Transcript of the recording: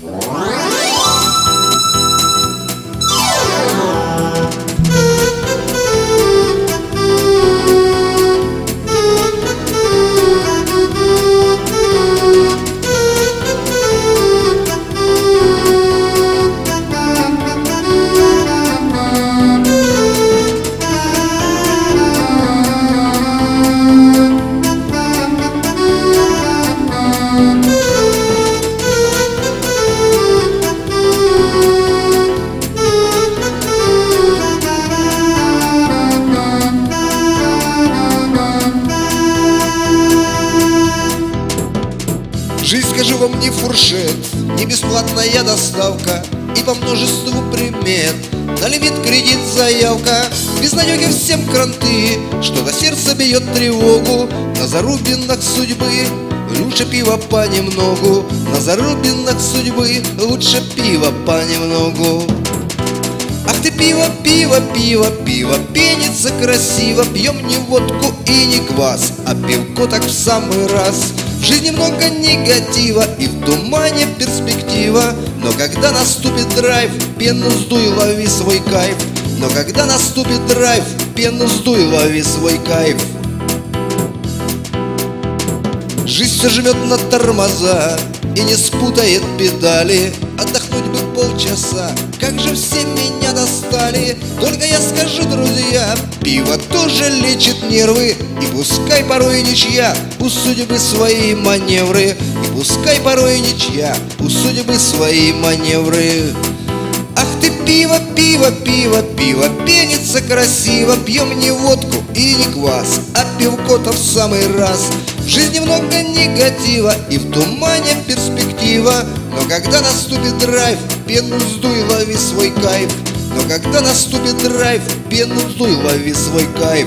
Wow. Жизнь, скажу вам, не фуршет, не бесплатная доставка. И по множеству примет на лимит кредит заявка. Безнадеги всем кранты, что на сердце бьет тревогу. На зарубинах судьбы лучше пива понемногу. На зарубинах судьбы лучше пива понемногу. Ах ты пиво, пиво, пиво, пиво Пенится красиво. Пьем не водку и не квас А пивко так в самый раз жизни много негатива И в тумане перспектива. Но когда наступит драйв Пену сдуй, лови свой кайф. Но когда наступит драйв Пену сдуй, лови свой кайф. Жизнь все живет на тормоза И не спутает педали. Отдохнуть бы полчаса Как же все меня достали. Только я скажу, друзья Пиво тоже лечит нервы. И пускай порой ничья У судьбы свои маневры. И пускай порой ничья У судьбы свои маневры. Ах ты пиво, пиво, пиво, пиво Пенится красиво. Пьем не водку и не квас А пивко-то в самый раз. В жизни много негатива И в тумане перспектива. Но когда наступит драйв Пену сдуй, лови свой кайф. Но когда наступит драйв Пену сдуй, лови свой кайф